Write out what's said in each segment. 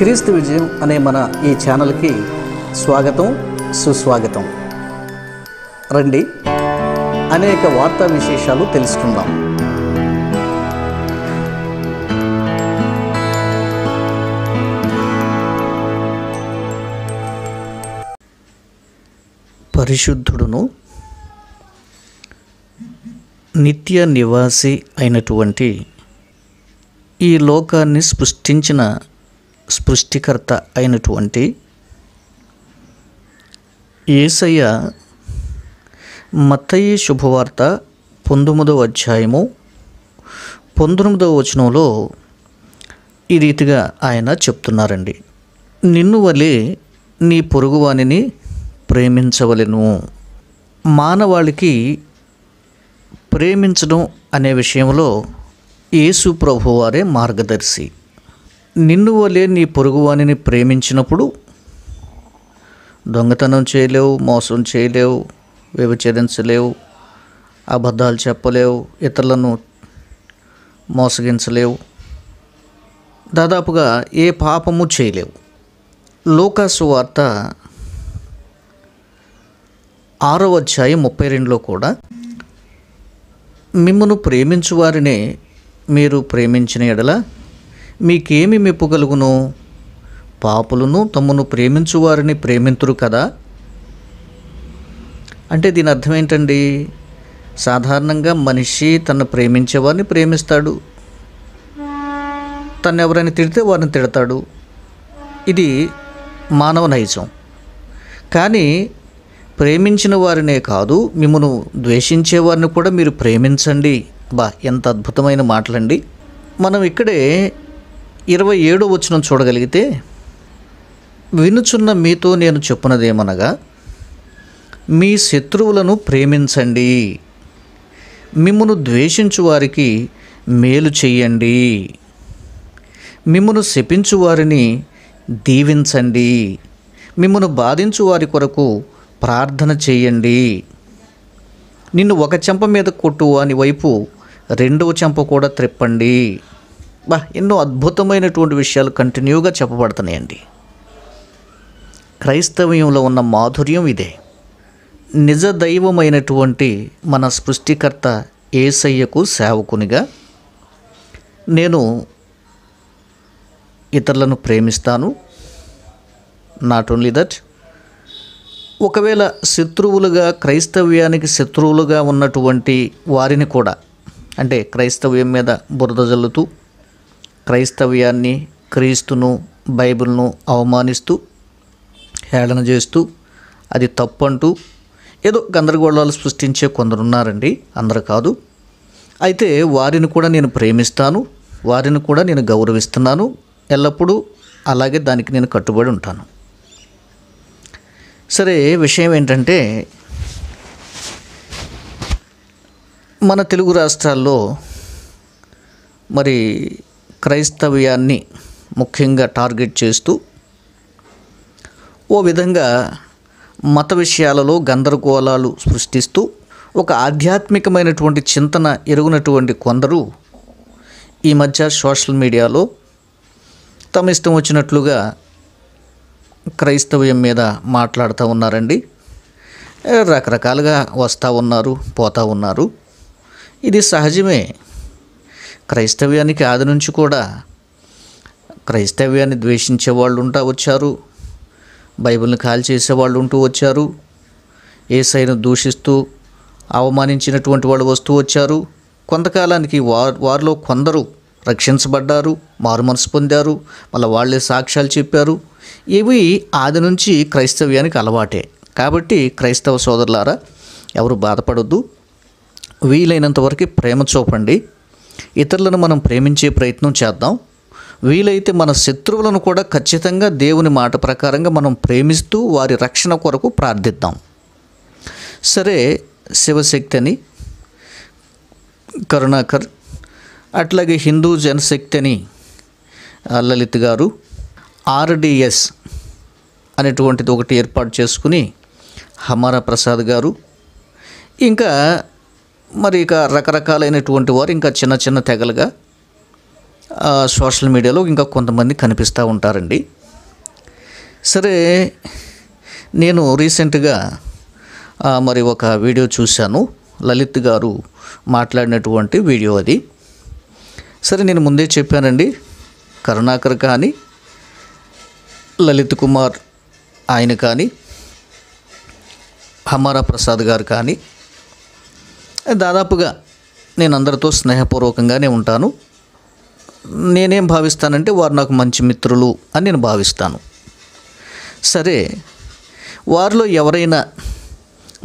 క్రీస్తు విజయం అనే మన ఈ ఛానల్కి స్వాగతం సుస్వాగతం. రండి అనేక వార్తా విశేషాలు తెలుసుకుందాం. పరిశుద్ధుడును నిత్య నివాసి అయినటువంటి ఈ లోకాన్ని సృష్టించిన సృష్టికర్త అయినటువంటి ఏసయ్య మత్తయి శుభవార్త పంతొమ్మిదవ అధ్యాయము పంతొమ్మిదవ వచనంలో ఈ రీతిగా ఆయన చెప్తున్నారండి. నిన్ను వలె నీ పొరుగువానిని ప్రేమించవలెను. మానవాళికి ప్రేమించడం అనే విషయంలో యేసు ప్రభువారే మార్గదర్శి. నిన్ను వలే నీ పొరుగువాణిని ప్రేమించినప్పుడు దొంగతనం చేయలేవు మోసం చేయలేవు వ్యభిచరించలేవు అబద్ధాలు చెప్పలేవు ఇతరులను మోసగించలేవు. దాదాపుగా ఏ పాపము చేయలేవు. లోకాసు వార్త ఆరో అధ్యాయం ముప్పై రెండులో కూడా మిమ్మను ప్రేమించువారినే మీరు ప్రేమించిన ఎడల మీకేమి మెప్పుగలుగును? పాపులను తమను ప్రేమించు వారిని ప్రేమింతురు కదా? అంటే దీని అర్థం ఏంటండి? సాధారణంగా మనిషి తను ప్రేమించేవారిని ప్రేమిస్తాడు. తను ఎవరైనా తిడితే వారిని తిడతాడు. ఇది మానవ నైజం. కానీ ప్రేమించిన వారినే కాదు మిమ్మను ద్వేషించే వారిని కూడా మీరు ప్రేమించండి. బా ఎంత అద్భుతమైన మాటలండి. మనం ఇక్కడే ఇరవై ఏడో వచనం చూడగలిగితే వినుచున్న మీతో నేను చెప్పున్నదేమనగా మీ శత్రువులను ప్రేమించండి. మిమ్మను ద్వేషించు వారికి మేలు చెయ్యండి. మిమ్మను శపించు వారిని దీవించండి. మిమ్మను బాధించు వారి కొరకు ప్రార్థన చేయండి నిన్ను ఒక చెంప మీద కొట్టు అని వైపు రెండవ చెంప కూడా త్రిప్పండి. బా ఎన్నో అద్భుతమైనటువంటి విషయాలు కంటిన్యూగా చెప్పబడుతున్నాయండి. క్రైస్తవ్యంలో ఉన్న మాధుర్యం ఇదే. నిజ దైవమైనటువంటి మన సృష్టికర్త ఏసయ్యకు సేవకునిగా నేను ఇతరులను ప్రేమిస్తాను. నాట్ ఓన్లీ దట్ ఒకవేళ శత్రువులుగా క్రైస్తవ్యానికి శత్రువులుగా ఉన్నటువంటి వారిని కూడా అంటే క్రైస్తవ్యం మీద బురద జల్లుతూ క్రైస్తవ్యాన్ని క్రీస్తును బైబిల్ను అవమానిస్తూ హేళన చేస్తూ అది తప్పంటూ ఏదో గందరగోళాలు సృష్టించే కొందరు ఉన్నారండి అందరు కాదు. అయితే వారిని కూడా నేను ప్రేమిస్తాను. వారిని కూడా నేను గౌరవిస్తున్నాను. ఎల్లప్పుడూ అలాగే దానికి నేను కట్టుబడి ఉంటాను. సరే విషయం ఏంటంటే మన తెలుగు రాష్ట్రాల్లో మరి క్రైస్తవ్యాన్ని ముఖ్యంగా టార్గెట్ చేస్తూ ఓ విధంగా మత విషయాలలో గందరగోళాలు సృష్టిస్తూ ఒక ఆధ్యాత్మికమైనటువంటి చింతన ఎరుగునటువంటి కొందరు ఈ మధ్య సోషల్ మీడియాలో తమ ఇష్టం వచ్చినట్లుగా క్రైస్తవ్యం మీద మాట్లాడుతూ ఉన్నారండి. రకరకాలుగా వస్తూ ఉన్నారు పోతూ ఉన్నారు. ఇది సహజమే. క్రైస్తవ్యానికి ఆది నుంచి కూడా క్రైస్తవ్యాన్ని ద్వేషించే వాళ్ళు ఉంటా వచ్చారు. బైబిల్ని కాల్ చేసేవాళ్ళు ఉంటూ వచ్చారు. ఏసైను దూషిస్తూ అవమానించినటువంటి వాళ్ళు వస్తూ వచ్చారు. కొంతకాలానికి వార్ వారిలో కొందరు రక్షించబడ్డారు మారు మనసు పొందారు మళ్ళీ వాళ్ళే సాక్ష్యాలు చెప్పారు. ఇవి ఆది నుంచి క్రైస్తవ్యానికి అలవాటే. కాబట్టి క్రైస్తవ సోదరులారా ఎవరు బాధపడొద్దు. వీలైనంత వరకు ప్రేమ చూపండి. ఇతరులను మనం ప్రేమించే ప్రయత్నం చేద్దాం. వీలైతే మన శత్రువులను కూడా ఖచ్చితంగా దేవుని మాట ప్రకారంగా మనం ప్రేమిస్తూ వారి రక్షణ కొరకు ప్రార్థిద్దాం. సరే శివశక్తి అని కరుణాకర్ అట్లాగే హిందూ జనశక్తి అని లలిత్ గారు ఆర్డిఎస్ అనేటువంటిది ఒకటి ఏర్పాటు చేసుకుని హమారా ప్రసాద్ గారు ఇంకా మరి ఇక రకరకాలైనటువంటి వారు ఇంకా చిన్న చిన్న తెగలుగా సోషల్ మీడియాలో ఇంకా కొంతమంది కనిపిస్తూ ఉంటారండి. సరే నేను రీసెంట్గా మరి ఒక వీడియో చూశాను. లలిత్ గారు మాట్లాడినటువంటి వీడియో అది. సరే నేను ముందే చెప్పానండి కరుణాకర్ కానీ లలిత్ కుమార్ ఆయన కానీ హమారా ప్రసాద్ గారు కానీ దాదాపుగా నేను అందరితో స్నేహపూర్వకంగానే ఉంటాను. నేనేం భావిస్తానంటే వారు నాకు మంచి మిత్రులు అని నేను భావిస్తాను. సరే వారిలో ఎవరైనా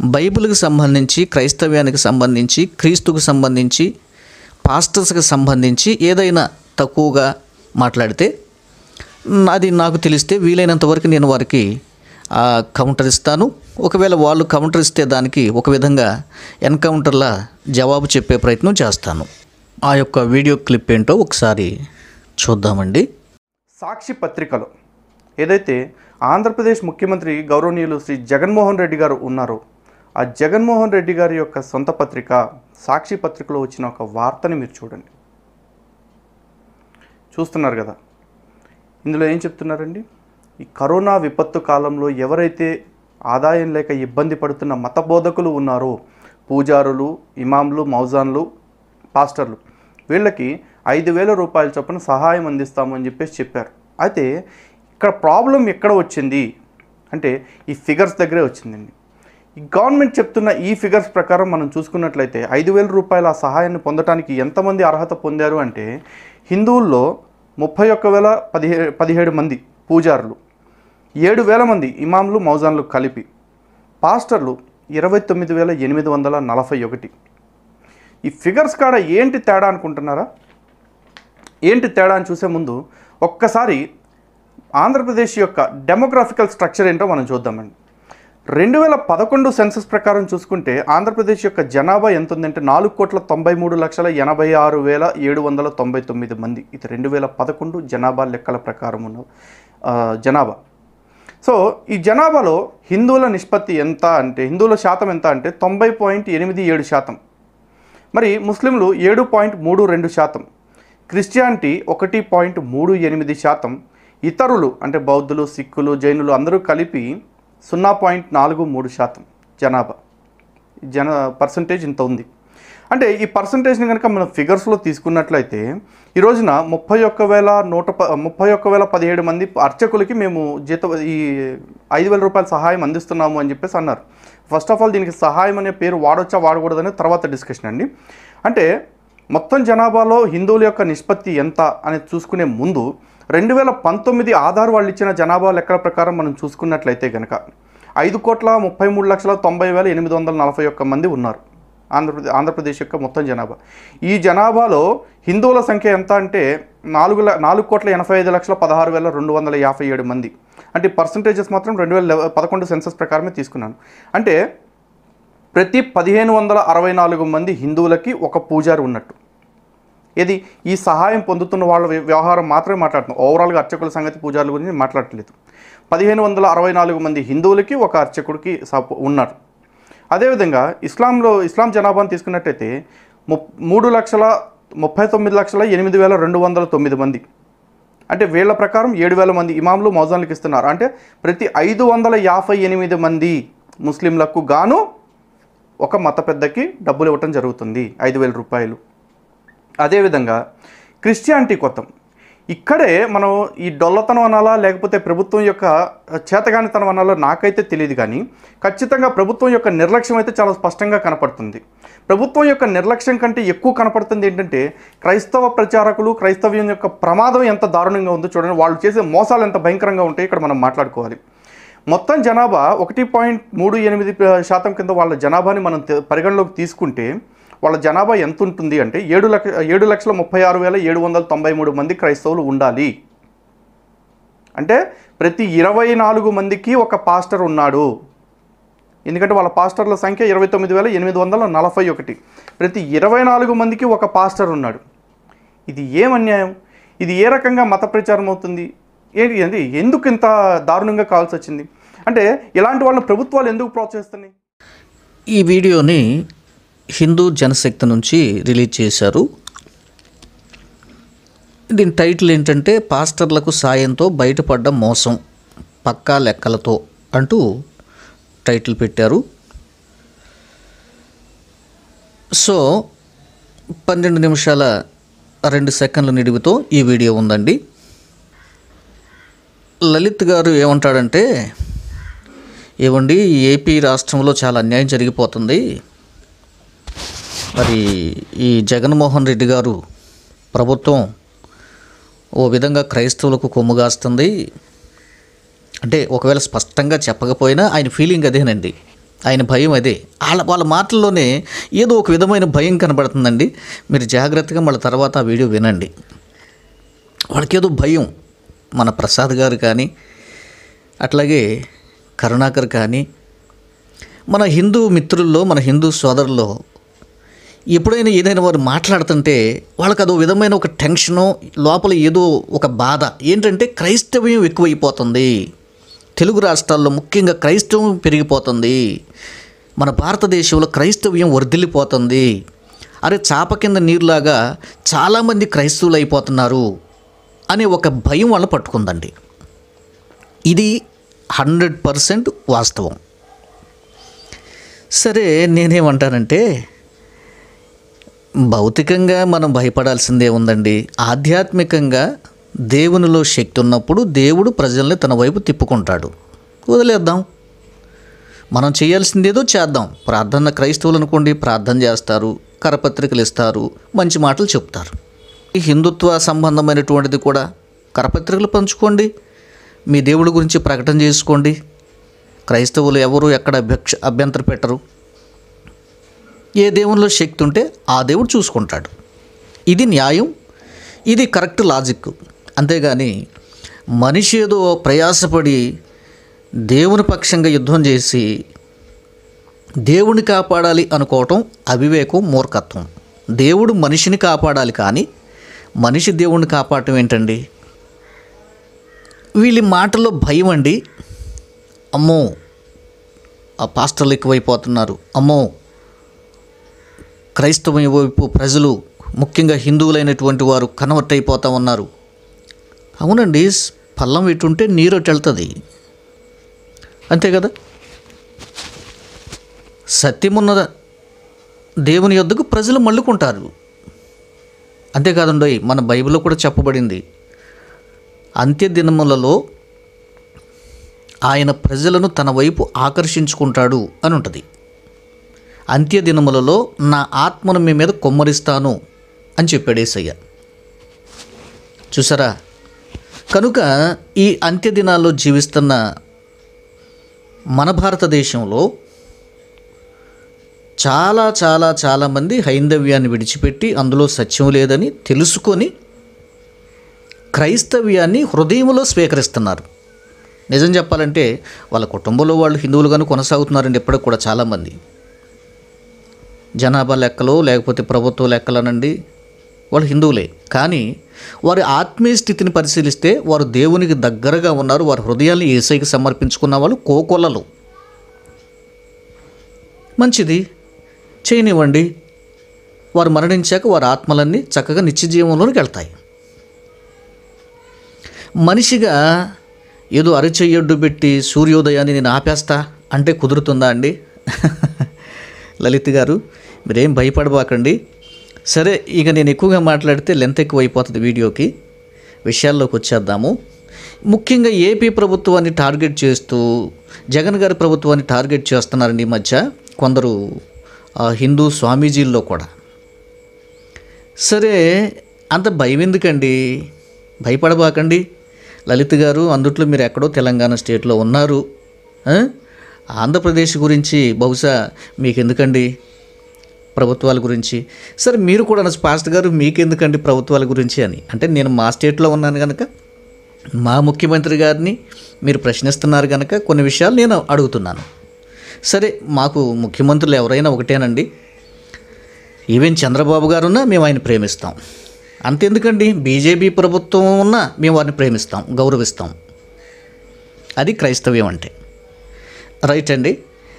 బైబిల్కి సంబంధించి క్రైస్తవ్యానికి సంబంధించి క్రీస్తుకు సంబంధించి పాస్టర్స్కి సంబంధించి ఏదైనా తక్కువగా మాట్లాడితే అది నాకు తెలిస్తే వీలైనంత వరకు నేను వారికి కౌంటర్ ఇస్తాను. ఒకవేళ వాళ్ళు కౌంటర్ ఇస్తే దానికి ఒక విధంగా ఎన్కౌంటర్లా జవాబు చెప్పే ప్రయత్నం చేస్తాను. ఆ యొక్క వీడియో క్లిప్ ఏంటో ఒకసారి చూద్దామండి. సాక్షి పత్రికలో ఏదైతే ఆంధ్రప్రదేశ్ ముఖ్యమంత్రి గౌరవనీయులు శ్రీ జగన్మోహన్ రెడ్డి గారు ఉన్నారో ఆ జగన్మోహన్ రెడ్డి గారి యొక్క సొంత పత్రిక సాక్షి పత్రికలో వచ్చిన ఒక వార్తని మీరు చూడండి. చూస్తున్నారు కదా. ఇందులో ఏం చెప్తున్నారండి? ఈ కరోనా విపత్తు కాలంలో ఎవరైతే ఆదాయం లేక ఇబ్బంది పడుతున్న మత బోధకులు ఉన్నారో. పూజారులు ఇమాంలు మౌజాన్లు పాస్టర్లు. వీళ్ళకి ఐదు వేల రూపాయల చొప్పున సహాయం అందిస్తామని చెప్పేసి చెప్పారు. అయితే ఇక్కడ ప్రాబ్లం ఎక్కడ వచ్చింది? అంటే ఈ ఫిగర్స్ దగ్గరే వచ్చిందండి. ఈ గవర్నమెంట్ చెప్తున్న ఈ ఫిగర్స్ ప్రకారం మనం చూసుకున్నట్లయితే ఐదు వేల రూపాయల ఆ సహాయాన్ని పొందడానికి ఎంతమంది అర్హత పొందారు అంటే హిందువుల్లో ముప్పై ఒక్క వేల పదిహే పదిహేడు మంది పూజారులు. ఏడు వేల మంది ఇమాంలు మౌజాన్లు కలిపి. పాస్టర్లు ఇరవై తొమ్మిది వేల ఎనిమిది వందల నలభై ఒకటి. ఈ ఫిగర్స్ కాడ ఏంటి తేడా అనుకుంటున్నారా? ఏంటి తేడా అని చూసే ముందు ఒక్కసారి ఆంధ్రప్రదేశ్ యొక్క డెమోగ్రాఫికల్ స్ట్రక్చర్ ఏంటో మనం చూద్దామండి. రెండు వేల పదకొండు సెన్సస్ ప్రకారం చూసుకుంటే ఆంధ్రప్రదేశ్ యొక్క జనాభా ఎంత ఉందంటే నాలుగు కోట్ల తొంభై మూడు లక్షల ఎనభై ఆరు వేల ఏడు వందల తొంభై తొమ్మిది మంది. ఇది రెండు వేల పదకొండు జనాభా లెక్కల ప్రకారం ఉన్న జనాభా. సో ఈ జనాభాలో హిందువుల నిష్పత్తి ఎంత అంటే హిందువుల శాతం ఎంత అంటే తొంభై పాయింట్ ఎనిమిది ఏడు శాతం. మరి ముస్లింలు ఏడు పాయింట్ మూడు రెండు శాతం. క్రిస్టియానిటీ ఒకటి పాయింట్ మూడు ఎనిమిది శాతం. ఇతరులు అంటే బౌద్ధులు సిక్కులు జైనులు అందరూ కలిపి సున్నా పాయింట్ నాలుగు మూడు శాతం జనాభా. జన పర్సంటేజ్ ఇంత ఉంది. అంటే ఈ పర్సంటేజ్ని కనుక మనం ఫిగర్స్లో తీసుకున్నట్లయితే ఈ రోజున ముప్పై ఒక్క వేల నూట ప ముప్పై ఒక్క వేల పదిహేడు మంది అర్చకులకి మేము జీత ఈ ఐదు వేల రూపాయల సహాయం అందిస్తున్నాము అని చెప్పేసి అన్నారు. ఫస్ట్ ఆఫ్ ఆల్ దీనికి సహాయం అనే పేరు వాడొచ్చా వాడకూడదనే తర్వాత డిస్కషన్ అండి. అంటే మొత్తం జనాభాలో హిందువుల యొక్క నిష్పత్తి ఎంత అనేది చూసుకునే ముందు రెండు వేల పంతొమ్మిది ఆధార్ వాళ్ళు ఇచ్చిన జనాభా లెక్కల ప్రకారం మనం చూసుకున్నట్లయితే కనుక ఐదు కోట్ల ముప్పై మూడు లక్షల తొంభై వేల ఎనిమిది వందల నలభై ఒక్క మంది ఉన్నారు. ఆంధ్రప్రదేశ్ ఆంధ్రప్రదేశ్ యొక్క మొత్తం జనాభా. ఈ జనాభాలో హిందువుల సంఖ్య ఎంత అంటే నాలుగు నాలుగు కోట్ల ఎనభై ఐదు లక్షల పదహారు వేల రెండు వందల యాభై ఏడు మంది. అంటే పర్సంటేజెస్ మాత్రం రెండు వేల పదకొండు సెన్సస్ ప్రకారమే తీసుకున్నాను. అంటే ప్రతి పదిహేను వందల అరవై నాలుగు మంది హిందువులకి ఒక పూజారి ఉన్నట్టు. ఇది ఈ సహాయం పొందుతున్న వాళ్ళ వ్య- వ్యవహారం మాత్రమే మాట్లాడుతున్నాం. ఓవరాల్గా అర్చకుల సంగతి పూజారుల గురించి మాట్లాడట్లేదు. పదిహేను వందల అరవై నాలుగు మంది హిందువులకి ఒక అర్చకుడికి సపో ఉన్నారు. అదేవిధంగా ఇస్లాంలో ఇస్లాం జనాభాను తీసుకున్నట్టయితే ము మూడు లక్షల ముప్పై తొమ్మిది లక్షల ఎనిమిది వేల రెండు వందల తొమ్మిది మంది. అంటే వీళ్ళ ప్రకారం ఏడు వేల మంది ఇమాంలు మౌజాన్లకు ఇస్తున్నారు. అంటే ప్రతి ఐదు వందల యాభై ఎనిమిది మంది ముస్లింలకు గాను ఒక మత పెద్దకి డబ్బులు ఇవ్వటం జరుగుతుంది ఐదు వేల రూపాయలు. అదేవిధంగా క్రిస్టియానిటీ కొత్తం. ఇక్కడే మనం ఈ డొల్లతనం అనాలా లేకపోతే ప్రభుత్వం యొక్క చేతగానితనం అనాలో నాకైతే తెలియదు కానీ ఖచ్చితంగా ప్రభుత్వం యొక్క నిర్లక్ష్యం అయితే చాలా స్పష్టంగా కనపడుతుంది. ప్రభుత్వం యొక్క నిర్లక్ష్యం కంటే ఎక్కువ కనపడుతుంది ఏంటంటే క్రైస్తవ ప్రచారకులు క్రైస్తవ్యం యొక్క ప్రమాదం ఎంత దారుణంగా ఉందో చూడండి వాళ్ళు చేసే మోసాలు ఎంత భయంకరంగా ఉంటాయి ఇక్కడ మనం మాట్లాడుకోవాలి. మొత్తం జనాభా ఒకటి పాయింట్ మూడు ఎనిమిది శాతం కింద వాళ్ళ జనాభాని మనం పరిగణలోకి తీసుకుంటే వాళ్ళ జనాభా ఎంత ఉంటుంది అంటే ఏడు లక్ష ఏడు లక్షల ముప్పై ఆరు వేల ఏడు వందల తొంభై మూడు మంది క్రైస్తవులు ఉండాలి. అంటే ప్రతి ఇరవై నాలుగు మందికి ఒక పాస్టర్ ఉన్నాడు. ఎందుకంటే వాళ్ళ పాస్టర్ల సంఖ్య ఇరవై తొమ్మిది వేల ఎనిమిది వందల నలభై ఒకటి. ప్రతి ఇరవై నాలుగు మందికి ఒక పాస్టర్ ఉన్నాడు. ఇది ఏం అన్యాయం? ఇది ఏ రకంగా మత ప్రచారం అవుతుంది? ఏంటి అంటే ఎందుకు ఇంత దారుణంగా కావాల్సి వచ్చింది? అంటే ఇలాంటి వాళ్ళని ప్రభుత్వాలు ఎందుకు ప్రోత్సహిస్తున్నాయి? ఈ వీడియోని హిందూ జనశక్తి నుంచి రిలీజ్ చేశారు. దీని టైటిల్ ఏంటంటే పాస్టర్లకు సాయంతో బయటపడ్డ మోసం పక్కా లెక్కలతో అంటూ టైటిల్ పెట్టారు. సో పన్నెండు నిమిషాల రెండు సెకండ్ల నిడివితో ఈ వీడియో ఉందండి. లలిత్ గారు ఏమంటాడంటే ఏమండి ఏపీ రాష్ట్రంలో చాలా అన్యాయం జరిగిపోతుంది. మరి ఈ జగన్మోహన్ రెడ్డి గారు ప్రభుత్వం ఓ విధంగా క్రైస్తవులకు కొమ్ముగాస్తుంది అంటే ఒకవేళ స్పష్టంగా చెప్పకపోయినా ఆయన ఫీలింగ్ అదేనండి. ఆయన భయం అదే. వాళ్ళ వాళ్ళ మాటల్లోనే ఏదో ఒక విధమైన భయం కనబడుతుందండి. మీరు జాగ్రత్తగా మళ్ళీ తర్వాత ఆ వీడియో వినండి. వాళ్ళకి ఏదో భయం. మన ప్రసాద్ గారు కానీ అట్లాగే కరుణాకర్ కానీ మన హిందూ మిత్రుల్లో మన హిందూ సోదరుల్లో ఎప్పుడైనా ఏదైనా వారు మాట్లాడుతుంటే వాళ్ళకి అదో విధమైన ఒక టెన్షను లోపల ఏదో ఒక బాధ. ఏంటంటే క్రైస్తవ్యం ఎక్కువైపోతుంది. తెలుగు రాష్ట్రాల్లో ముఖ్యంగా క్రైస్తవం పెరిగిపోతుంది. మన భారతదేశంలో క్రైస్తవ్యం వర్ధిల్లిపోతుంది. అరే చాప కింద నీరులాగా చాలామంది క్రైస్తవులు అయిపోతున్నారు అనే ఒక భయం వాళ్ళ పట్టుకుందండి. ఇది హండ్రెడ్ పర్సెంట్ వాస్తవం. సరే నేనేమంటానంటే భౌతికంగా మనం భయపడాల్సిందే ఉందండి. ఆధ్యాత్మికంగా దేవునిలో శక్తి ఉన్నప్పుడు దేవుడు ప్రజల్ని తన వైపు తిప్పుకుంటాడు. వదిలేద్దాం. మనం చేయాల్సిందేదో చేద్దాం. ప్రార్థన క్రైస్తవులు అనుకోండి ప్రార్థన చేస్తారు కరపత్రికలు ఇస్తారు మంచి మాటలు చెప్తారు. ఈ హిందుత్వ సంబంధమైనటువంటిది కూడా కరపత్రికలు పంచుకోండి. మీ దేవుడి గురించి ప్రకటన చేసుకోండి. క్రైస్తవులు ఎవరు ఎక్కడ అభ్యక్ష అభ్యంతర పెట్టరు ఏ దేవునిలో శక్తి ఉంటే ఆ దేవుడు చూసుకుంటాడు. ఇది న్యాయం ఇది కరెక్ట్ లాజిక్. అంతేగాని మనిషి ఏదో ప్రయాసపడి దేవుని పక్షంగా యుద్ధం చేసి దేవుని కాపాడాలి అనుకోవటం అవివేకం మూర్ఖత్వం. దేవుడు మనిషిని కాపాడాలి కానీ మనిషి దేవుణ్ణి కాపాడటం ఏంటండి? వీళ్ళ మాటల్లో భయం అండి. అమ్మో ఆ పాస్టర్లు ఎక్కువైపోతున్నారు. అమ్మో క్రైస్తవం వైపు ప్రజలు ముఖ్యంగా హిందువులైనటువంటి వారు కన్వర్ట్ అయిపోతూ ఉన్నారు. అవునండి పల్లం ఎటుంటే నీరు వెళ్తుంది. అంతే కదా? సత్యమున్న దేవుని యొద్దకు ప్రజలు మళ్ళుకుంటారు. అంతేకాదండి మన బైబిల్లో కూడా చెప్పబడింది. అంత్య దినములలో ఆయన ప్రజలను తన వైపు ఆకర్షించుకుంటాడు అని ఉంటుంది అంత్యదినములలో నా ఆత్మను మీ మీద కొమ్మరిస్తాను అని చెప్పాడు ఏసయ్య. చూసారా? కనుక ఈ అంత్యదినాల్లో జీవిస్తున్న మన భారతదేశంలో చాలా చాలా చాలామంది హైందవ్యాన్ని విడిచిపెట్టి అందులో సత్యం లేదని తెలుసుకొని క్రైస్తవ్యాన్ని హృదయంలో స్వీకరిస్తున్నారు. నిజం చెప్పాలంటే వాళ్ళ కుటుంబంలో వాళ్ళు హిందువులుగానే కొనసాగుతున్నారండి ఇప్పటికి కూడా చాలామంది. జనాభా లెక్కలు లేకపోతే ప్రభుత్వ లెక్కలనండి. వాళ్ళు హిందువులే. కానీ వారి ఆత్మీయ స్థితిని పరిశీలిస్తే వారు దేవునికి దగ్గరగా ఉన్నారు. వారి హృదయాన్ని ఏసైకి సమర్పించుకున్న వాళ్ళు కోకొల్లలు. మంచిది. చేయనివ్వండి. వారు మరణించాక వారి ఆత్మలన్నీ చక్కగా నిత్యజీవంలోనికి వెళ్తాయి. మనిషిగా ఏదో అరిచెయ్యొడ్డు పెట్టి సూర్యోదయాన్ని నేను ఆపేస్తా అంటే కుదురుతుందా అండి? లలిత్ గారు మీరేం భయపడబాకండి. సరే ఇక నేను ఎక్కువగా మాట్లాడితే లెంత్ ఎక్కువ అయిపోతుంది వీడియోకి. విషయాల్లోకి వచ్చేద్దాము. ముఖ్యంగా ఏపీ ప్రభుత్వాన్ని టార్గెట్ చేస్తూ జగన్ గారి ప్రభుత్వాన్ని టార్గెట్ చేస్తున్నారండి ఈ మధ్య కొందరు ఆ, హిందూ స్వామీజీల్లో కూడా. సరే అంత భయం ఎందుకండి? భయపడబాకండి. లలిత్ గారు అందుట్లో మీరు ఎక్కడో తెలంగాణ స్టేట్లో ఉన్నారు. ఆంధ్రప్రదేశ్ గురించి బహుశా మీకు ఎందుకండి ప్రభుత్వాల గురించి. సరే మీరు కూడా అనొచ్చు పాస్టర్ గారు మీకెందుకండి ప్రభుత్వాల గురించి అని. అంటే నేను మా స్టేట్లో ఉన్నాను కనుక మా ముఖ్యమంత్రి గారిని మీరు ప్రశ్నిస్తున్నారు కనుక కొన్ని విషయాలు నేను అడుగుతున్నాను. సరే మాకు ముఖ్యమంత్రులు ఎవరైనా ఒకటేనండి. ఈవెన్ చంద్రబాబు గారు ఉన్నా మేము ఆయన ప్రేమిస్తాం. అంతెందుకండి? బీజేపీ ప్రభుత్వం ఉన్నా మేము వారిని ప్రేమిస్తాం గౌరవిస్తాం. అది క్రైస్తవ్యం అంటే. రైట్ అండి?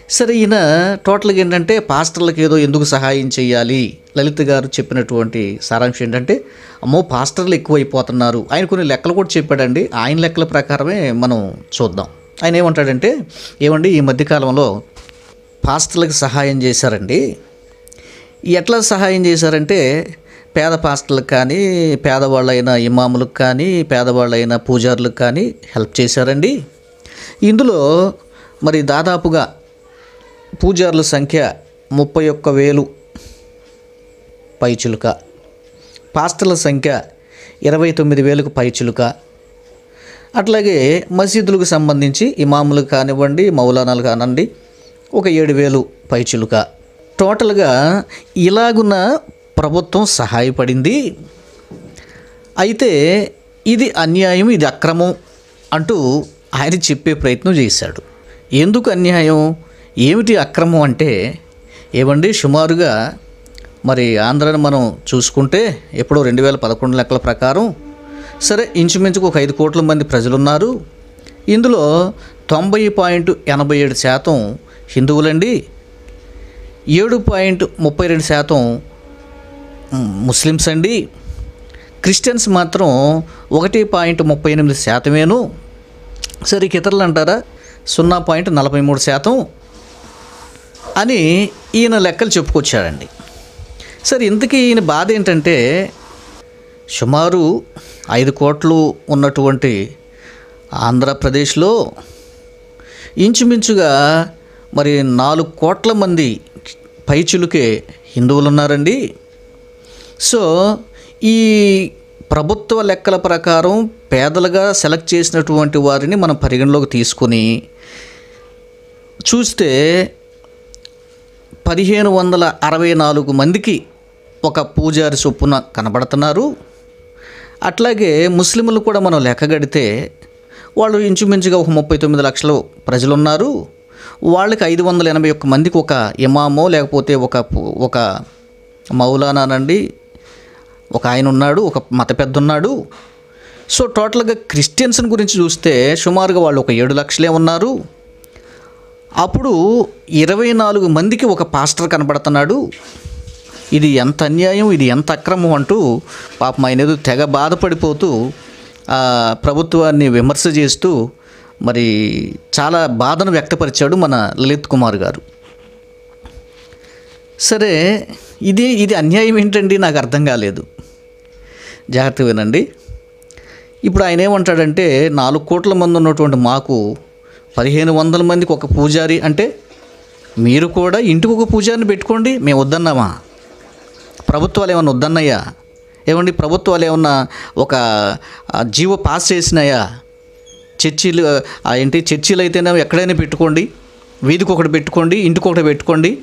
సరే ఈయన టోటల్గా ఏంటంటే పాస్టర్లకు ఏదో ఎందుకు సహాయం చేయాలి? లలిత్ గారు చెప్పినటువంటి సారాంశం ఏంటంటే అమ్మో పాస్టర్లు ఎక్కువైపోతున్నారు. ఆయన కొన్ని లెక్కలు కూడా చెప్పాడండి. ఆయన లెక్కల ప్రకారమే మనం చూద్దాం. ఆయన ఏమంటాడంటే ఏమండి ఈ మధ్యకాలంలో పాస్టర్లకు సహాయం చేశారండి. ఎట్లా సహాయం చేశారంటే పేద పాస్టర్లకు కానీ పేదవాళ్ళైన ఇమాములకు కానీ పేదవాళ్ళైన పూజారులకు కానీ హెల్ప్ చేశారండి. ఇందులో మరి దాదాపుగా పూజారుల సంఖ్య ముప్పై ఒక్క వేలు. పైచులుక పాస్టర్ల సంఖ్య ఇరవై తొమ్మిది వేలకు పైచులుక అట్లాగే మసీదులకు సంబంధించి ఇమాములు కానివ్వండి మౌలానాలు కానివ్వండి ఒక ఏడు వేలు పైచులుక టోటల్గా ఇలాగున్న ప్రభుత్వం సహాయపడింది. అయితే ఇది అన్యాయం ఇది అక్రమం అంటూ ఆయన చెప్పే ప్రయత్నం చేశాడు. ఎందుకు అన్యాయం? ఏమిటి అక్రమం అంటే? ఏమండి? సుమారుగా మరి ఆంధ్రాని మనం చూసుకుంటే ఎప్పుడో రెండు వేల పదకొండు లెక్కల ప్రకారం సరే ఇంచుమించుకు ఒక ఐదు కోట్ల మంది ప్రజలున్నారు. ఇందులో తొంభై పాయింట్ ఎనభై ఏడు శాతం హిందువులండి. ఏడు పాయింట్ ముప్పై రెండు శాతం ముస్లిమ్స్ అండి క్రిస్టియన్స్ మాత్రం ఒకటి పాయింట్ ముప్పై ఎనిమిది శాతమేను. సరే ఇక ఇతరులు అంటారా సున్నా పాయింట్ నలభై మూడు శాతం. అని ఈయన లెక్కలు చెప్పుకొచ్చాడండి. సరే ఇంతకీ ఈయన బాధ ఏంటంటే సుమారు ఐదు కోట్లు ఉన్నటువంటి ఆంధ్రప్రదేశ్లో ఇంచుమించుగా మరి నాలుగు కోట్ల మంది పైచులుకే హిందువులు ఉన్నారండి. సో ఈ ప్రభుత్వ లెక్కల ప్రకారం పేదలుగా సెలెక్ట్ చేసినటువంటి వారిని మనం పరిగణలోకి తీసుకుని చూస్తే పదిహేను వందల అరవై నాలుగు మందికి ఒక పూజారి చొప్పున కనబడుతున్నారు. అట్లాగే ముస్లింలు కూడా మనం లెక్కగడితే వాళ్ళు ఇంచుమించుగా ఒక ముప్పై తొమ్మిది లక్షలు ప్రజలు ఉన్నారు వాళ్ళకి ఐదు వందల ఎనభై ఒక్క మందికి ఒక ఇమామో లేకపోతే ఒక ఒక మౌలానానండి. ఒక ఆయన ఉన్నాడు ఒక మత పెద్ద ఉన్నాడు సో టోటల్గా క్రిస్టియన్స్ గురించి చూస్తే సుమారుగా వాళ్ళు ఒక ఏడు లక్షలే ఉన్నారు. అప్పుడు ఇరవై నాలుగు మందికి ఒక పాస్టర్ కనబడుతున్నాడు. ఇది ఎంత అన్యాయం ఇది ఎంత అక్రమం అంటూ పాపం ఆయన ఏదో తెగ బాధపడిపోతూ ప్రభుత్వాన్ని విమర్శ చేస్తూ మరి చాలా బాధను వ్యక్తపరిచాడు మన లలిత్ కుమార్ గారు. సరే ఇది ఇది అన్యాయం ఏంటండి? నాకు అర్థం కాలేదు. జాగ్రత్త వినండి. ఇప్పుడు ఆయన ఏమంటాడంటే నాలుగు కోట్ల మంది ఉన్నటువంటి మాకు పదిహేను వందల మందికి ఒక పూజారి అంటే మీరు కూడా ఇంటికి ఒక పూజారిని పెట్టుకోండి మేము వద్దన్నామా? ప్రభుత్వాలు ఏమన్నా వద్దన్నాయా? ఏమండి ప్రభుత్వాలు ఏమన్నా ఒక జీవో పాస్ చేసినాయా? చర్చీలు ఆ, ఏంటి చర్చీలు అయితేనే ఎక్కడైనా పెట్టుకోండి వీధికి ఒకటి పెట్టుకోండి ఇంటికి ఒకటి పెట్టుకోండి.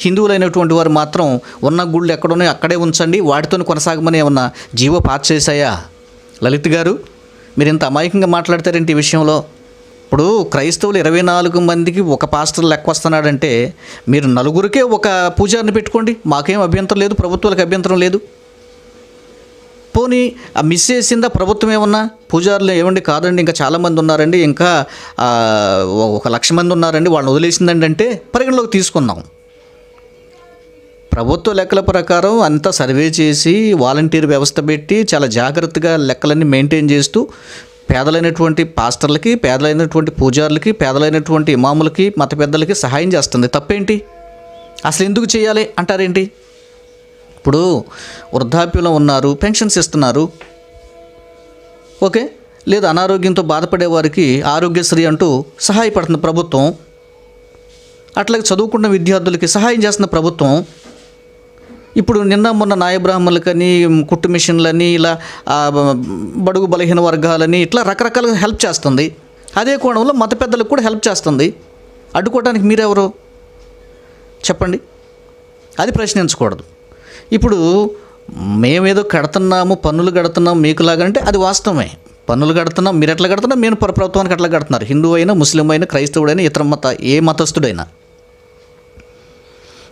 హిందువులైనటువంటి వారు మాత్రం ఉన్న గుళ్ళు ఎక్కడున్నాయో అక్కడే ఉంచండి వాటితో కొనసాగమని ఏమన్నా జీవో పాస్ చేశాయా? లలిత్ గారు మీరు ఇంత అమాయకంగా మాట్లాడతారేంటి ఈ విషయంలో? ఇప్పుడు క్రైస్తవులు ఇరవై నాలుగు మందికి ఒక పాస్టర్ లెక్క వస్తున్నాడంటే మీరు నలుగురికే ఒక పూజారిని పెట్టుకోండి. మాకేం అభ్యంతరం లేదు ప్రభుత్వాలకు అభ్యంతరం లేదు. పోనీ ఆ మిస్ చేసిందా ప్రభుత్వం ఏమన్నా? పూజారులు ఏమండి? కాదండి ఇంకా చాలామంది ఉన్నారండి. ఇంకా ఒక లక్ష మంది ఉన్నారండి. వాళ్ళని వదిలేసిందండి అంటే పరిగణలోకి తీసుకుందాం. ప్రభుత్వ లెక్కల ప్రకారం అంతా సర్వే చేసి వాలంటీర్ వ్యవస్థ పెట్టి చాలా జాగ్రత్తగా లెక్కలన్నీ మెయింటైన్ చేస్తూ పేదలైనటువంటి పాస్టర్లకి పేదలైనటువంటి పూజారులకి పేదలైనటువంటి ఇమాములకి మత పెద్దలకి సహాయం చేస్తుంది. తప్పేంటి? అసలు ఎందుకు చేయాలి అంటారేంటి? ఇప్పుడు వృద్ధాప్యంలో ఉన్నారు పెన్షన్స్ ఇస్తున్నారు. ఓకే? లేదు అనారోగ్యంతో బాధపడే వారికి ఆరోగ్యశ్రీ అంటూ సహాయపడుతుంది ప్రభుత్వం. అట్లాగే చదువుకున్న విద్యార్థులకి సహాయం చేస్తున్న ప్రభుత్వం. ఇప్పుడు నిన్న మొన్న నాయ బ్రాహ్మణులకని కుట్టు మిషన్లని ఇలా బడుగు బలహీన వర్గాలని ఇట్లా రకరకాలుగా హెల్ప్ చేస్తుంది. అదే కోణంలో మత పెద్దలకు కూడా హెల్ప్ చేస్తుంది. అడ్డుకోవడానికి మీరెవరు? చెప్పండి. అది ప్రశ్నించకూడదు. ఇప్పుడు మేమేదో కడుతున్నాము పన్నులు కడుతున్నాం మీకులాగంటే అది వాస్తవమే. పన్నులు కడుతున్నాం మీరు ఎట్లా కడుతున్నాం మేము ప్రభుత్వానికి ఎట్లా కడుతున్నారు. హిందూ అయినా ముస్లిం అయినా క్రైస్తవుడైనా ఇతర మత ఏ మతస్థుడైనా.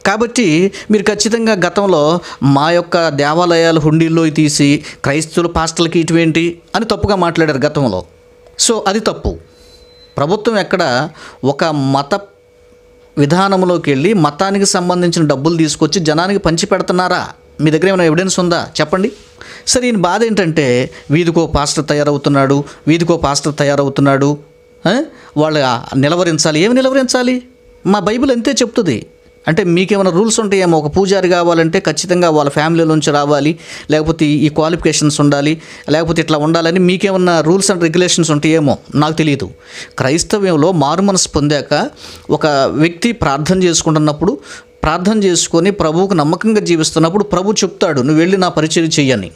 కాబట్టి మీరు ఖచ్చితంగా గతంలో మా యొక్క దేవాలయాలు హుండీల్లో తీసి క్రైస్తవుల పాస్టర్లకి ఇటువంటి అని తప్పుగా మాట్లాడారు గతంలో. సో అది తప్పు. ప్రభుత్వం ఎక్కడ ఒక మత విధానంలోకి వెళ్ళి మతానికి సంబంధించిన డబ్బులు తీసుకొచ్చి జనానికి పంచి పెడుతున్నారా? మీ దగ్గర ఏమైనా ఎవిడెన్స్ ఉందా? చెప్పండి. సరే ఈయన బాధ ఏంటంటే వీధికో పాస్టర్ తయారవుతున్నాడు వీధికో పాస్టర్ తయారవుతున్నాడు వాళ్ళు నిలవరించాలి. ఏమి నిలవరించాలి? మా బైబిల్ అంతే చెప్తుంది. అంటే మీకేమైనా రూల్స్ ఉంటాయేమో ఒక పూజారి కావాలంటే ఖచ్చితంగా వాళ్ళ ఫ్యామిలీలోంచి రావాలి లేకపోతే ఈ క్వాలిఫికేషన్స్ ఉండాలి లేకపోతే ఇట్లా ఉండాలని మీకేమన్నా రూల్స్ అండ్ రెగ్యులేషన్స్ ఉంటాయేమో? నాకు తెలియదు క్రైస్తవ్యంలో మారు మనసు పొందాక ఒక వ్యక్తి ప్రార్థన చేసుకుంటున్నప్పుడు ప్రార్థన చేసుకొని ప్రభువుకు నమ్మకంగా జీవిస్తున్నప్పుడు ప్రభు చెప్తాడు నువ్వు వెళ్ళి నా పరిచయం చెయ్యని.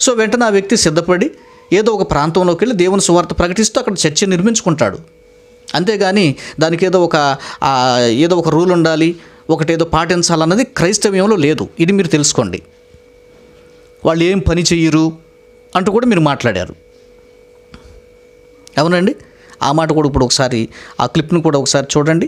సో వెంటనే ఆ వ్యక్తి సిద్ధపడి ఏదో ఒక ప్రాంతంలోకి వెళ్ళి దేవుని సువార్త ప్రకటిస్తూ అక్కడ చర్చ నిర్మించుకుంటాడు. అంతేగాని దానికి ఏదో ఒక ఏదో ఒక రూల్ ఉండాలి ఒకటి ఏదో పాటించాలన్నది క్రైస్తవ్యంలో లేదు. ఇది మీరు తెలుసుకోండి. వాళ్ళు ఏం పని చెయ్యరు అంటూ కూడా మీరు మాట్లాడారు. అవునండి? ఆ మాట కూడా ఇప్పుడు ఒకసారి ఆ క్లిప్ను కూడా ఒకసారి చూడండి.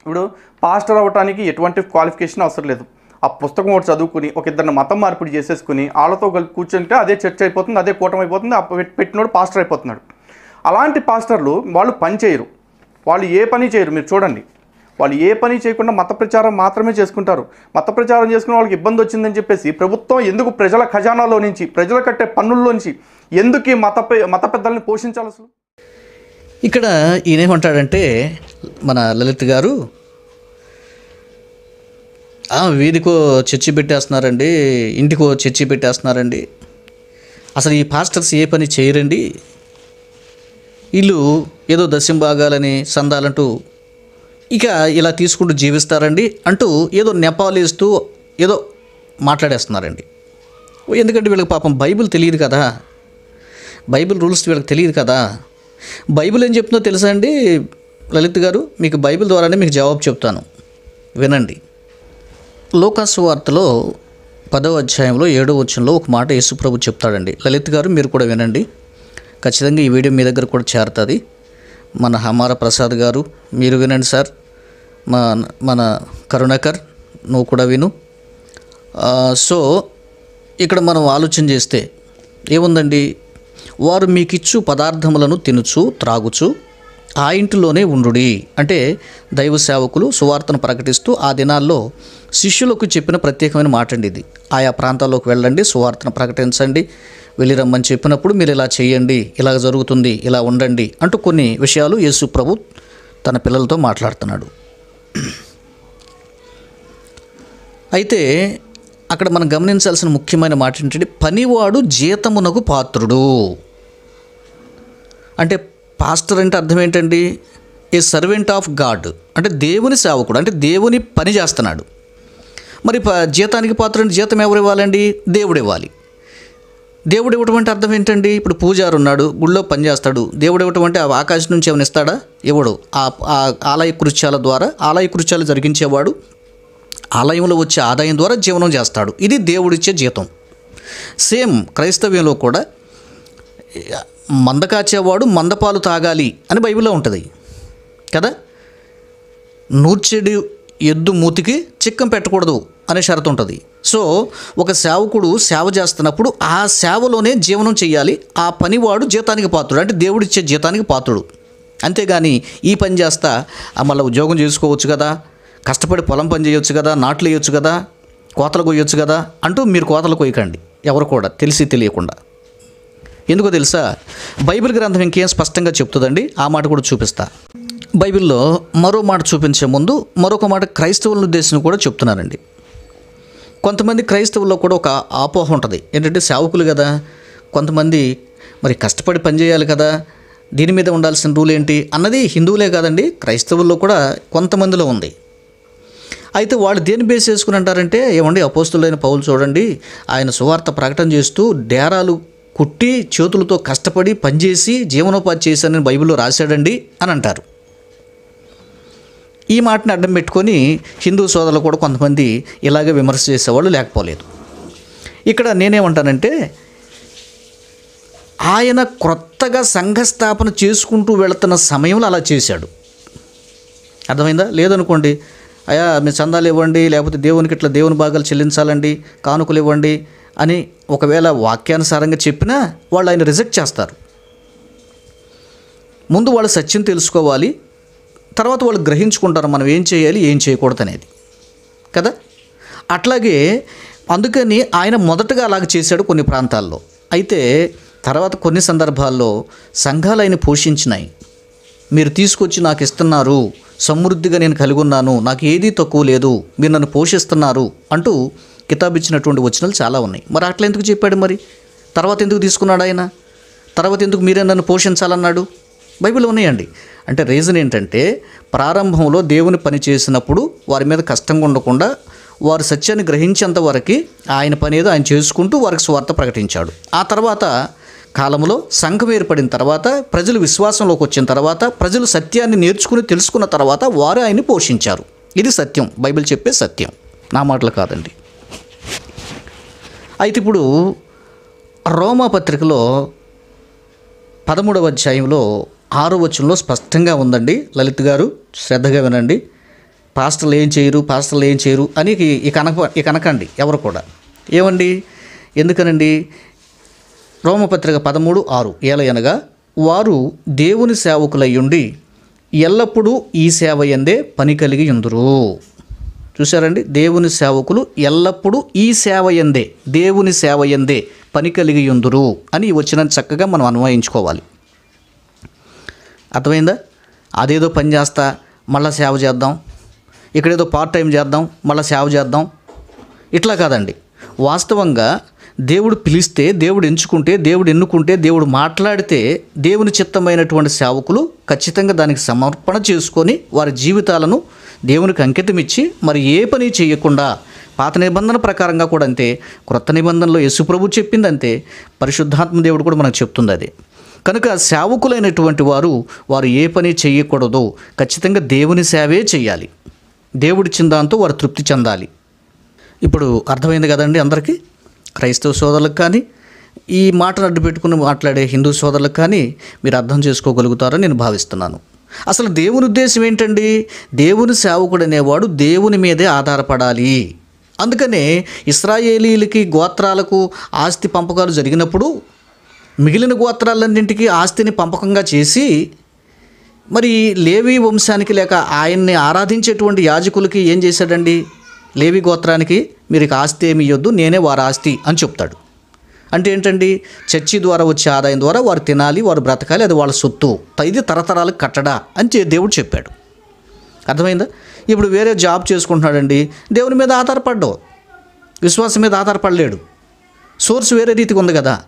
ఇప్పుడు పాస్టర్ అవ్వటానికి ఎటువంటి క్వాలిఫికేషన్ అవసరం లేదు. ఆ పుస్తకం ఒకటి చదువుకుని ఒక ఇద్దరిని మతం మార్పిడి చేసేసుకుని వాళ్ళతో కలిపి కూర్చుంటే అదే చర్చ అయిపోతుంది అదే కూటమి అయిపోతుంది ఆ పెట్టినోడు పాస్టర్ అయిపోతున్నాడు. అలాంటి పాస్టర్లు వాళ్ళు పనిచేయరు వాళ్ళు ఏ పని చేయరు. మీరు చూడండి. వాళ్ళు ఏ పని చేయకుండా మత ప్రచారం మాత్రమే చేసుకుంటారు. మత ప్రచారం చేసుకున్న వాళ్ళకి ఇబ్బంది వచ్చిందని చెప్పేసి ప్రభుత్వం ఎందుకు ప్రజల ఖజానాలో నుంచి ప్రజలు కట్టే పన్నుల్లోంచి ఎందుకు ఈ మత మత పెద్దల్ని పోషించాలి అసలు? ఇక్కడ ఈయనేమంటాడంటే మన లలిత్ గారు వీధికో చర్చి పెట్టేస్తున్నారండి ఇంటికో చర్చి పెట్టేస్తున్నారండి. అసలు ఈ పాస్టర్స్ ఏ పని చేయరండి? వీళ్ళు ఏదో దశంభాగాలని సందాలంటూ ఇక ఇలా తీసుకుంటూ జీవిస్తారండి అంటూ ఏదో నెపాలేస్తూ ఏదో మాట్లాడేస్తున్నారండి. ఎందుకంటే వీళ్ళకి పాపం బైబిల్ తెలియదు కదా. బైబిల్ రూల్స్ వీళ్ళకి తెలియదు కదా. బైబిల్ ఏం చెప్తుందో తెలుసా అండి? లలిత్ గారు మీకు బైబిల్ ద్వారానే మీకు జవాబు చెప్తాను. వినండి. లోకాసు వార్తలో పదవ అధ్యాయంలో ఏడో వచనంలో ఒక మాట యేసుప్రభు చెప్తాడండి. లలిత్ గారు మీరు కూడా వినండి. ఖచ్చితంగా ఈ వీడియో మీ దగ్గర కూడా చేరుతుంది. మన హమార ప్రసాద్ గారు మీరు వినండి సార్. మన మన కరుణాకర్ నువ్వు కూడా విను. సో ఇక్కడ మనం ఆలోచన చేస్తే ఏముందండి? వారు మీకిచ్చు పదార్థములను తినుచు త్రాగుచు ఆ ఇంటిలోనే ఉండుడి. అంటే దైవ సేవకులు సువార్తను ప్రకటిస్తూ ఆ దినాల్లో శిష్యులకు చెప్పిన ప్రత్యేకమైన మాట అండి ఇది. ఆయా ప్రాంతాల్లోకి వెళ్ళండి సువార్తను ప్రకటించండి. వెళ్ళి రమ్మని చెప్పినప్పుడు మీరు ఇలా చేయండి ఇలా జరుగుతుంది ఇలా ఉండండి అంటూ కొన్ని విషయాలు యేసు ప్రభు తన పిల్లలతో మాట్లాడుతున్నాడు. అయితే అక్కడ మనం గమనించాల్సిన ముఖ్యమైన మాట ఏంటంటే పనివాడు జీతమునకు పాత్రుడు. అంటే పాస్టర్ అంటే అర్థం ఏంటండి? A servant of God. అంటే దేవుని సేవకుడు అంటే దేవుని పని చేస్తున్నాడు. మరి ప- జీతానికి పాత్ర జీతం ఎవరు ఇవ్వాలండి దేవుడు ఇవ్వాలి దేవుడు ఇవ్వటం అర్థం ఏంటండి? ఇప్పుడు పూజారు ఉన్నాడు గుళ్ళో పనిచేస్తాడు దేవుడు ఇవ్వటం అంటే ఆ ఆకాశం నుంచి ఏమైనా ఇస్తాడా? ఇవ్వడు. ఆ ఆ ఆలయ కృత్యాల ద్వారా ఆలయ కృత్యాలు జరిగించేవాడు ఆలయంలో వచ్చే ఆదాయం ద్వారా జీవనం చేస్తాడు. ఇది దేవుడిచ్చే జీతం. సేమ్ క్రైస్తవ్యంలో కూడా మంద కాచేవాడు మందపాలు తాగాలి అని బైబిల్లో ఉంటుంది. కదా? నూర్చెడు ఎద్దు మూతికి చిక్కం పెట్టకూడదు అనే షరతు ఉంటుంది. సో ఒక సేవకుడు సేవ చేస్తున్నప్పుడు ఆ సేవలోనే జీవనం చేయాలి ఆ పనివాడు జీతానికి పాత్రుడు అంటే దేవుడిచ్చే జీతానికి పాత్రుడు. అంతేగాని ఈ పని చేస్తా ఆ మళ్ళీ ఉద్యోగం చేసుకోవచ్చు కదా కష్టపడి పొలం పని చేయొచ్చు కదా నాట్లు వేయొచ్చు కదా కోతలు కొయ్యొచ్చు కదా అంటూ మీరు కోతలు కొయ్యకండి. ఎవరు కూడా తెలిసి తెలియకుండా. ఎందుకో తెలుసా? బైబిల్ గ్రంథం ఇంకేం స్పష్టంగా చెప్తుందండి? ఆ మాట కూడా చూపిస్తా. బైబిల్లో మరో మాట చూపించే ముందు మరొక మాట క్రైస్తవులను ఉద్దేశించి కూడా చెప్తున్నారండి. కొంతమంది క్రైస్తవుల్లో కూడా ఒక ఆపోహ ఉంటుంది. ఏంటంటే సేవకులు కదా. కొంతమంది మరి కష్టపడి పనిచేయాలి కదా. దీని మీద ఉండాల్సిన రూల్ ఏంటి? అన్నది హిందువులే కాదండి. క్రైస్తవుల్లో కూడా కొంతమందిలో ఉంది. అయితే వాళ్ళు దేని బేస్ చేసుకుని అంటారంటే ఏమండి అపోస్తులైన పౌలు చూడండి. ఆయన సువార్త ప్రకటన చేస్తూ డేరాలు కుట్టి చేతులతో కష్టపడి పనిచేసి జీవనోపాధి చేశానని బైబిల్లో రాశాడండి అని అంటారు. ఈ మాటని అడ్డం పెట్టుకొని హిందూ సోదరులు కూడా కొంతమంది ఇలాగే విమర్శ చేసేవాళ్ళు లేకపోలేదు. ఇక్కడ నేనేమంటానంటే ఆయన క్రొత్తగా సంఘస్థాపన చేసుకుంటూ వెళుతున్న సమయంలో అలా చేశాడు. అర్థమైందా? లేదనుకోండి అయ్యా మీ చందాలు ఇవ్వండి లేకపోతే దేవునికి ఇట్లా దేవుని భాగాలు చెల్లించాలండి కానుకలు ఇవ్వండి అని ఒకవేళ వాక్యానుసారంగా చెప్పినా వాళ్ళు ఆయన రిజెక్ట్ చేస్తారు. ముందు వాళ్ళు సత్యం తెలుసుకోవాలి తర్వాత వాళ్ళు గ్రహించుకుంటారు మనం ఏం చేయాలి ఏం చేయకూడదు అనేది. కదా? అట్లాగే అందుకని ఆయన మొదటగా అలాగ చేశాడు కొన్ని ప్రాంతాల్లో. అయితే తర్వాత కొన్ని సందర్భాల్లో సంఘాలు ఆయన పోషించినాయి. మీరు తీసుకొచ్చి నాకు ఇస్తున్నారు సమృద్ధిగా నేను కలిగి ఉన్నాను నాకు ఏదీ తక్కువ లేదు మీరు నన్ను పోషిస్తున్నారు అంటూ కితాబ్ ఇచ్చినటువంటి వచనాలు చాలా ఉన్నాయి. మరి అట్లా ఎందుకు చెప్పాడు మరి? తర్వాత ఎందుకు తీసుకున్నాడు ఆయన? తర్వాత ఎందుకు మీరే నన్ను పోషించాలన్నాడు? బైబిల్ ఉన్నాయండి. అంటే రీజన్ ఏంటంటే ప్రారంభంలో దేవుని పని చేసినప్పుడు వారి మీద కష్టంగా ఉండకుండా వారు సత్యాన్ని గ్రహించేంత వరకు ఆయన పని ఏదో ఆయన చేసుకుంటూ వారికి స్వార్థ ప్రకటించాడు. ఆ తర్వాత కాలంలో సంఘం ఏర్పడిన తర్వాత ప్రజలు విశ్వాసంలోకి వచ్చిన తర్వాత ప్రజలు సత్యాన్ని నేర్చుకుని తెలుసుకున్న తర్వాత వారు ఆయన్ని పోషించారు. ఇది సత్యం. బైబిల్ చెప్పే సత్యం. నా మాటలు కాదండి. అయితే ఇప్పుడు రోమా పత్రికలో పదమూడవ అధ్యాయంలో ఆరో వచనంలో స్పష్టంగా ఉందండి. లలిత్ గారు శ్రద్ధగా వినండి. పాస్టర్లు ఏం చేయరు పాస్టర్లు ఏం చేయరు అని ఇక అనక ఇక అనకండి ఎవరు కూడా. ఏమండి? ఎందుకనండి? రోమపత్రిక పదమూడు ఆరు ఏలయనగా వారు దేవుని సేవకులయ్యుండి ఎల్లప్పుడూ ఈ సేవ ఎందే పని కలిగి ఉందరు. చూశారండి? దేవుని సేవకులు ఎల్లప్పుడూ ఈ సేవ ఎందే దేవుని సేవ ఎందే పని కలిగి ఉందురు అని వచ్చిన చక్కగా మనం అన్వయించుకోవాలి. అర్థమైందా? అదేదో పని చేస్తా మళ్ళీ సేవ చేద్దాం. ఇక్కడేదో పార్ట్ టైం చేద్దాం మళ్ళీ సేవ చేద్దాం. ఇట్లా కాదండి. వాస్తవంగా దేవుడు పిలిస్తే దేవుడు ఎంచుకుంటే దేవుడు ఎన్నుకుంటే దేవుడు మాట్లాడితే దేవుని చిత్తమైనటువంటి సేవకులు ఖచ్చితంగా దానికి సమర్పణ చేసుకొని వారి జీవితాలను దేవునికి అంకితం ఇచ్చి మరి ఏ పని చేయకుండా పాత నిబంధన ప్రకారంగా కూడా అంతే క్రొత్త నిబంధనలో యేసుప్రభు చెప్పిందంతే పరిశుద్ధాత్మ దేవుడు కూడా మనకు చెప్తుంది అది. కనుక సేవకులైనటువంటి వారు వారు ఏ పని చేయకూడదు ఖచ్చితంగా దేవుని సేవే చేయాలి. దేవుడిచ్చిన దాంతో వారు తృప్తి చెందాలి. ఇప్పుడు అర్థమైంది కదండి అందరికీ? క్రైస్తవ సోదరులకు కానీ ఈ మాటను అడ్డు పెట్టుకుని మాట్లాడే హిందూ సోదరులకు కానీ మీరు అర్థం చేసుకోగలుగుతారని నేను భావిస్తున్నాను. అసలు దేవుని ఉద్దేశం ఏంటండి? దేవుని సేవకుడు అనేవాడు దేవుని మీదే ఆధారపడాలి. అందుకనే ఇస్రాయేలీలకి గోత్రాలకు ఆస్తి పంపకాలు జరిగినప్పుడు మిగిలిన గోత్రాలన్నింటికి ఆస్తిని పంపకంగా చేసి మరి లేవి వంశానికి లేక ఆయన్ని ఆరాధించేటువంటి యాజకులకి ఏం చేశాడండి? లేవి గోత్రానికి మీరు ఆస్తి ఏమి ఇవ్వద్దు నేనే వారి ఆస్తి అని చెప్తాడు. అంటే ఏంటండి? చర్చి ద్వారా వచ్చే ఆదాయం ద్వారా వారు తినాలి వారు బ్రతకాలి అది వాళ్ళ సొత్తు. ఇది తరతరాలకు కట్టడా అని దేవుడు చెప్పాడు. అర్థమైందా? ఇప్పుడు వేరే జాబ్ చేసుకుంటున్నాడండి దేవుని మీద ఆధారపడ్డావు విశ్వాసం మీద ఆధారపడలేడు. సోర్స్ వేరే రీతిగా ఉంది కదా.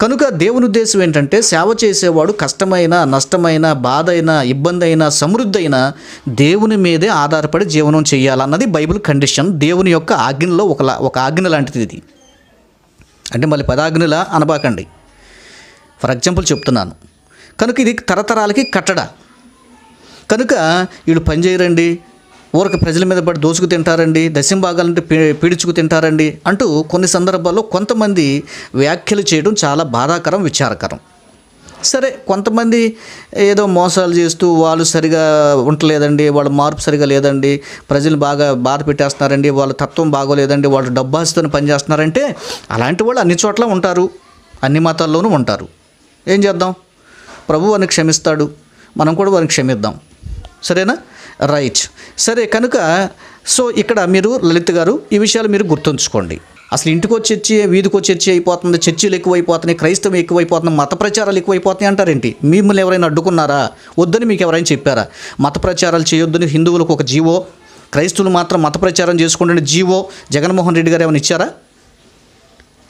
కనుక దేవుని ఉద్దేశం ఏంటంటే సేవ చేసేవాడు కష్టమైన నష్టమైన బాధ అయినా ఇబ్బంది అయినా సమృద్ధి అయినా దేవుని మీదే ఆధారపడి జీవనం చేయాలన్నది బైబిల్ కండిషన్. దేవుని యొక్క ఆజ్ఞలో ఒక ఒక ఆజ్ఞ లాంటిది ఇది. అంటే మళ్ళీ పదాజ్ఞలా అనబాకండి. ఫర్ ఎగ్జాంపుల్ చెప్తున్నాను. కనుక ఇది తరతరాలకి కట్టడ. కనుక వీళ్ళు పని చేయరండి ఊరక ప్రజల మీద పడి దోచుకు తింటారండి దశంభాగాలంటే పీ పీడించుకు తింటారండి అంటూ కొన్ని సందర్భాల్లో కొంతమంది వ్యాఖ్యలు చేయడం చాలా బాధాకరం విచారకరం. సరే కొంతమంది ఏదో మోసాలు చేస్తూ వాళ్ళు సరిగా ఉండలేదండి వాళ్ళ మార్పు సరిగా లేదండి ప్రజలు బాగా బాధ పెట్టేస్తున్నారండి వాళ్ళ తత్వం బాగోలేదండి వాళ్ళు డబ్బాస్తుని పనిచేస్తున్నారంటే అలాంటి వాళ్ళు అన్ని చోట్ల ఉంటారు అన్ని మతాల్లోనూ ఉంటారు. ఏం చేద్దాం? ప్రభు వారిని క్షమిస్తాడు మనం కూడా వారిని క్షమిద్దాం. సరేనా? రైట్. సరే కనుక సో ఇక్కడ మీరు లలిత్ గారు ఈ విషయాలు మీరు గుర్తుంచుకోండి. అసలు ఇంటికి వచ్చి చర్చి వీధికి వచ్చి చర్చి అయిపోతుంది చర్చిలు ఎక్కువైపోతున్నాయి క్రైస్తవం ఎక్కువైపోతున్నాయి మత ప్రచారాలు ఎక్కువైపోతున్నాయి అంటారేంటి? మిమ్మల్ని ఎవరైనా అడ్డుకున్నారా? వద్దని మీకు ఎవరైనా చెప్పారా? మత ప్రచారాలు చేయొద్దని హిందువులకు ఒక జీవో క్రైస్తవులు మాత్రం మత ప్రచారం చేసుకుంటే జీవో జగన్మోహన్ రెడ్డి గారు ఏమైనా ఇచ్చారా?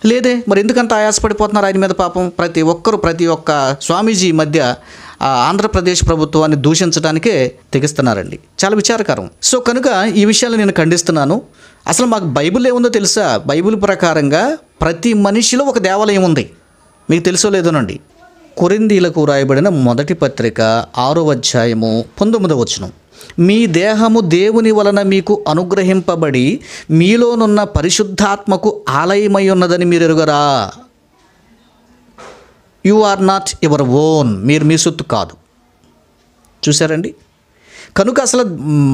లేదే. మరి ఎందుకంత ఆయాసపడిపోతున్నారు ఆయన మీద పాపం? ప్రతి ఒక్కరు ప్రతి ఒక్క స్వామీజీ మధ్య ఆంధ్రప్రదేశ్ ప్రభుత్వాన్ని దూషించడానికే తెగిస్తున్నారండి. చాలా విచారకరం. సో కనుక ఈ విషయాలు నేను ఖండిస్తున్నాను. అసలు మాకు బైబిల్ ఏముందో తెలుసా? బైబిల్ ప్రకారంగా ప్రతి మనిషిలో ఒక దేవాలయం ఉంది. మీకు తెలుసో లేదోనండి? కొరిందీలకు రాయబడిన మొదటి పత్రిక ఆరో అధ్యాయము పంతొమ్మిదవ వచనం. మీ దేహము దేవుని వలన మీకు అనుగ్రహింపబడి మీలోనున్న పరిశుద్ధాత్మకు ఆలయమై ఉన్నదని మీరు ఎరుగరా you are not your own. మీరు మీ సొత్తు కాదు. చూసారండి కనుక అసలు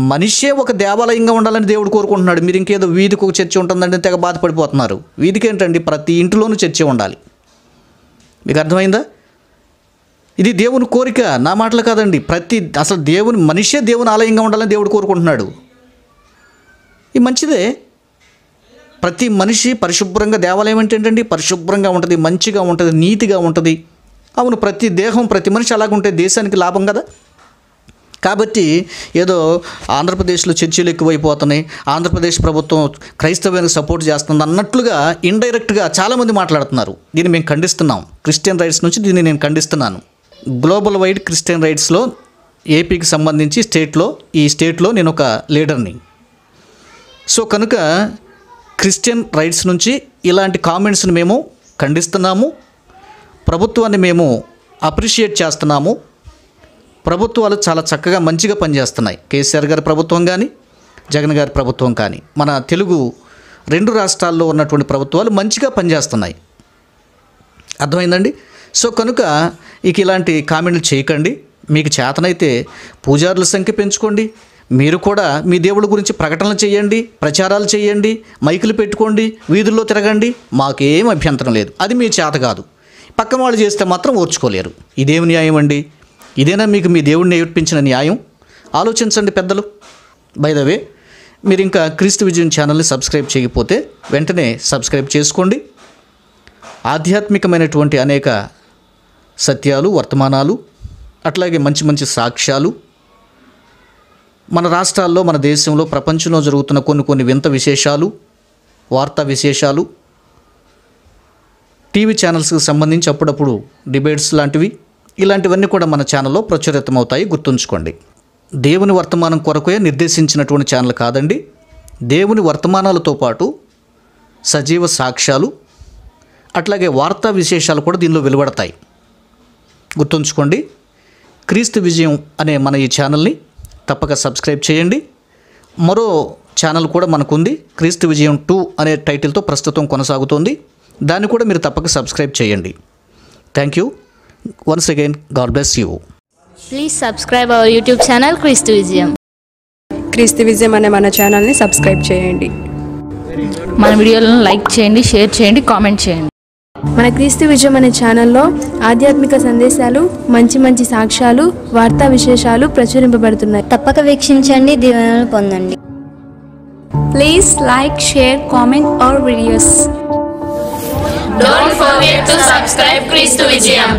మనిషే ఒక దేవాలయంగా ఉండాలని దేవుడు కోరుకుంటున్నాడు. మీరు ఇంకేదో వీధికి ఒక చర్చి ఉంటుందంటే తెగ బాధపడిపోతున్నారు. వీధికి ఏంటండి? ప్రతి ఇంటిలోనూ చర్చి ఉండాలి. మీకు అర్థమైందా? ఇది దేవుని కోరిక. నా మాటలు కాదండి. ప్రతి అసలు దేవుని మనిషే దేవుని ఆలయంగా ఉండాలని దేవుడు కోరుకుంటున్నాడు. ఇది మంచిదే. ప్రతి మనిషి పరిశుభ్రంగా దేవాలయం అంటే ఏంటండి? పరిశుభ్రంగా ఉంటుంది మంచిగా ఉంటుంది నీతిగా ఉంటుంది. అవును ప్రతి దేహం ప్రతి మనిషి అలాగుంటే దేశానికి లాభం కదా? కాబట్టి ఏదో ఆంధ్రప్రదేశ్లో చర్చలు ఎక్కువైపోతున్నాయి ఆంధ్రప్రదేశ్ ప్రభుత్వం క్రైస్తవ్యానికి సపోర్ట్ చేస్తుంది అన్నట్లుగా ఇండైరెక్ట్గా చాలామంది మాట్లాడుతున్నారు. దీన్ని మేము ఖండిస్తున్నాం. క్రిస్టియన్ రైట్స్ నుంచి దీన్ని నేను ఖండిస్తున్నాను. గ్లోబల్ వైడ్ క్రిస్టియన్ రైట్స్లో ఏపీకి సంబంధించి స్టేట్లో ఈ స్టేట్లో నేను ఒక లీడర్ని. సో కనుక క్రిస్టియన్ రైట్స్ నుంచి ఇలాంటి కామెంట్స్ని మేము ఖండిస్తున్నాము. ప్రభుత్వాన్ని మేము అప్రిషియేట్ చేస్తున్నాము. ప్రభుత్వాలు చాలా చక్కగా మంచిగా పనిచేస్తున్నాయి. కేసీఆర్ గారి ప్రభుత్వం కానీ జగన్ గారి ప్రభుత్వం కానీ. మన తెలుగు రెండు రాష్ట్రాల్లో ఉన్నటువంటి ప్రభుత్వాలు మంచిగా పనిచేస్తున్నాయి. అర్థమైందండి? సో కనుక ఇక ఇలాంటి కామెంట్లు చేయకండి. మీకు చేతనైతే పూజారుల సంఖ్య పెంచుకోండి. మీరు కూడా మీ దేవుడి గురించి ప్రకటనలు చేయండి ప్రచారాలు చేయండి మైకులు పెట్టుకోండి వీధుల్లో తిరగండి. మాకేం అభ్యంతరం లేదు. అది మీ చేత కాదు. పక్కన వాళ్ళు చేస్తే మాత్రం ఓర్చుకోలేరు. ఇదేమి న్యాయం అండి? ఇదేనా మీకు మీ దేవుడిని నేర్పించిన న్యాయం? ఆలోచించండి పెద్దలు. బై ద వే మీరు ఇంకా క్రీస్తు విజయం ఛానల్ని సబ్స్క్రైబ్ చేయకపోతే వెంటనే సబ్స్క్రైబ్ చేసుకోండి. ఆధ్యాత్మికమైనటువంటి అనేక సత్యాలు వర్తమానాలు అట్లాగే మంచి మంచి సాక్ష్యాలు మన రాష్ట్రాల్లో మన దేశంలో ప్రపంచంలో జరుగుతున్న కొన్ని కొన్ని వింత విశేషాలు వార్తా విశేషాలు టీవీ ఛానల్స్కి సంబంధించి అప్పుడప్పుడు డిబేట్స్ లాంటివి ఇలాంటివన్నీ కూడా మన ఛానల్లో ప్రచురితమవుతాయి. గుర్తుంచుకోండి. దేవుని వర్తమానం కొరకే నిర్దేశించినటువంటి ఛానల్ కాదండి. దేవుని వర్తమానాలతో పాటు సజీవ సాక్ష్యాలు అట్లాగే వార్తా విశేషాలు కూడా దీనిలో వెలువడతాయి. గుర్తుంచుకోండి. క్రీస్తు విజయం అనే మన ఈ ఛానల్ని తప్పక సబ్స్క్రైబ్ చేయండి. మరో ఛానల్ కూడా మనకుంది క్రీస్తు విజయం టూ అనే టైటిల్తో ప్రస్తుతం కొనసాగుతోంది. దాన్ని కూడా మీరు తప్పక సబ్స్క్రైబ్ చేయండి. Thank you once again God bless you Please subscribe our YouTube channel Christu Vizium. క్రీస్తు విజయం అనే మన ఛానల్ని సబ్స్క్రైబ్ చేయండి. మన వీడియోలను లైక్ చేయండి షేర్ చేయండి కామెంట్ చేయండి. మన క్రీస్తు విజయం అనే ఛానల్లో ఆధ్యాత్మిక సందేశాలు మంచి మంచి సాక్ష్యాలు వార్తా విశేషాలు ప్రచురింపబడుతున్నాయి తప్పక వీక్షించండి దీవెనలు పొందండి Please like, share, comment our videos. Don't forget to subscribe Christu Vizium.